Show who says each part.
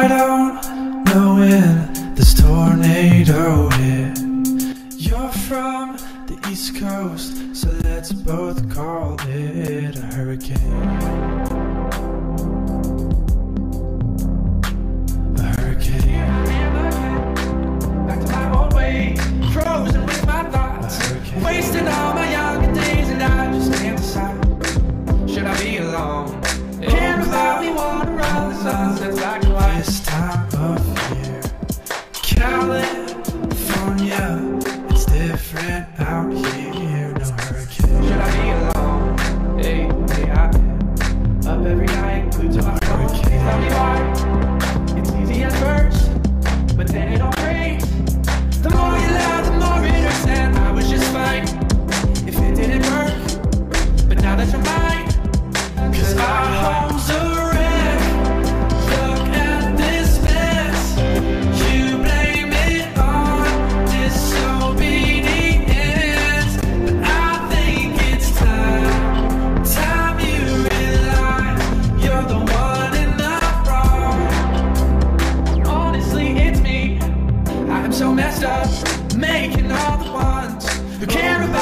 Speaker 1: I don't know when this tornado hit. You're from the East Coast, so let's both call it a hurricane. different out here, no
Speaker 2: know. You can't